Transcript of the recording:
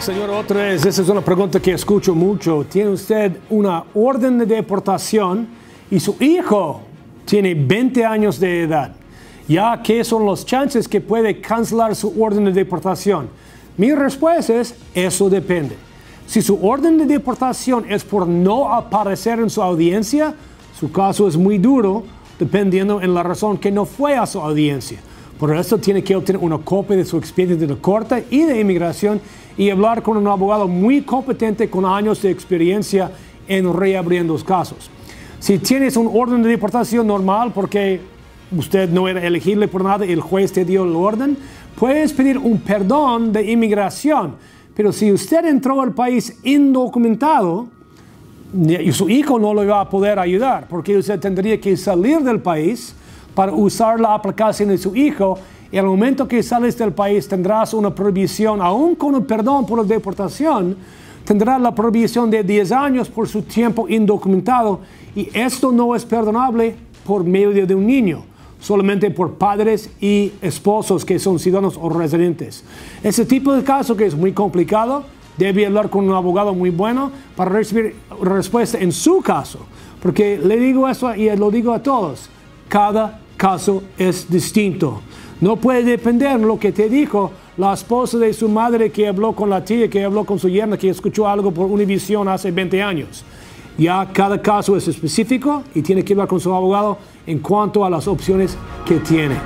Señor, otra vez, esa es una pregunta que escucho mucho. ¿Tiene usted una orden de deportación y su hijo tiene 20 años de edad? ¿Ya qué son los chances que puede cancelar su orden de deportación? Mi respuesta es, eso depende. Si su orden de deportación es por no aparecer en su audiencia, su caso es muy duro, dependiendo en la razón que no fue a su audiencia. Por eso tiene que obtener una copia de su expediente de corte y de inmigración y hablar con un abogado muy competente con años de experiencia en reabriendo los casos. Si tienes un orden de deportación normal porque usted no era elegible por nada y el juez te dio el orden, puedes pedir un perdón de inmigración. Pero si usted entró al país indocumentado, su hijo no lo va a poder ayudar porque usted tendría que salir del país para usar la aplicación de su hijo y al momento que sales del país tendrás una prohibición, aún con el perdón por la deportación, tendrás la prohibición de 10 años por su tiempo indocumentado y esto no es perdonable por medio de un niño, solamente por padres y esposos que son ciudadanos o residentes. Ese tipo de caso que es muy complicado, debe hablar con un abogado muy bueno para recibir respuesta en su caso, porque le digo eso y lo digo a todos, cada caso es distinto. No puede depender lo que te dijo la esposa de su madre que habló con la tía, que habló con su yerna, que escuchó algo por Univision hace 20 años. Ya cada caso es específico y tiene que hablar con su abogado en cuanto a las opciones que tiene.